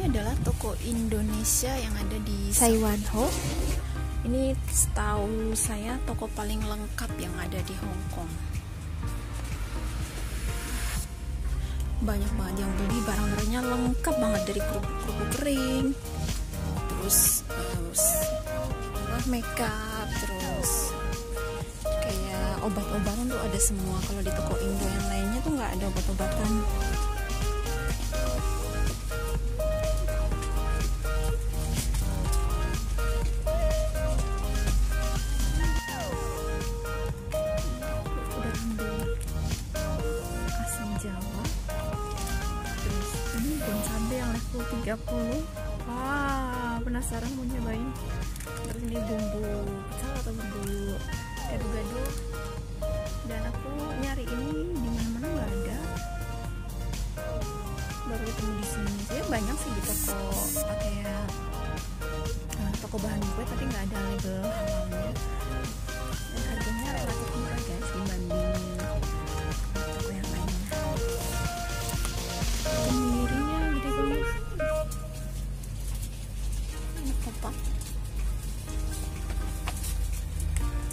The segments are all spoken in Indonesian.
ini adalah toko Indonesia yang ada di Taiwan Ho. Ini setahu saya toko paling lengkap yang ada di Hong Kong. Banyak banget yang beli barang-barangnya lengkap banget dari kerupuk-kerupuk kering, terus uh, makeup, terus kayak obat-obatan tuh ada semua. Kalau di toko Indo yang lainnya tuh nggak ada obat-obatan. 30 wah penasaran mau nyobain. Terus ini bumbu pecel atau bumbu gado-gado. Dan aku nyari ini di mana-mana nggak ada. Baru ketemu di sini. Saya banyak sih di toko kayak uh, toko bahan kue tapi nggak ada label halalnya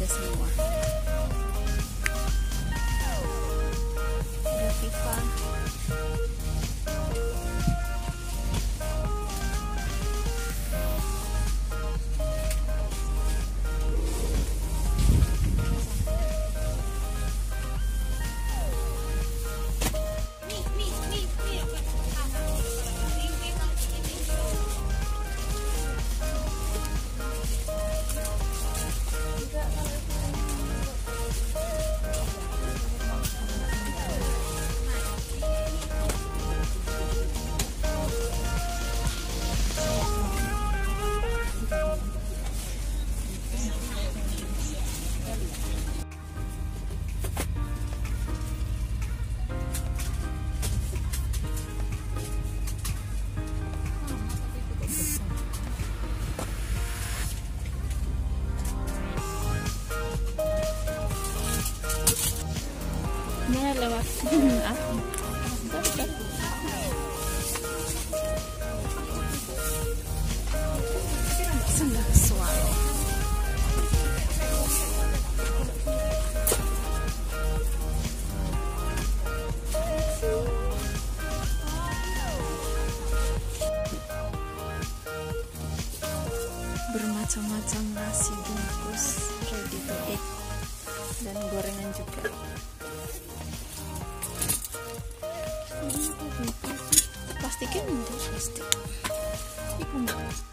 Indonesia semua Swallow. Bermacam-macam nasi bungkus ready to eat dan gorengan juga. plastik, en de plastik.